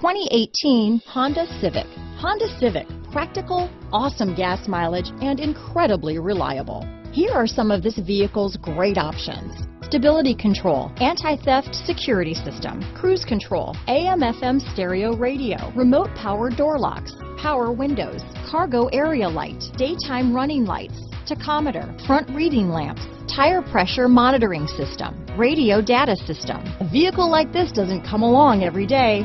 2018 Honda Civic. Honda Civic, practical, awesome gas mileage, and incredibly reliable. Here are some of this vehicle's great options. Stability control, anti-theft security system, cruise control, AM FM stereo radio, remote power door locks, power windows, cargo area light, daytime running lights, tachometer, front reading lamps, tire pressure monitoring system, radio data system. A vehicle like this doesn't come along every day.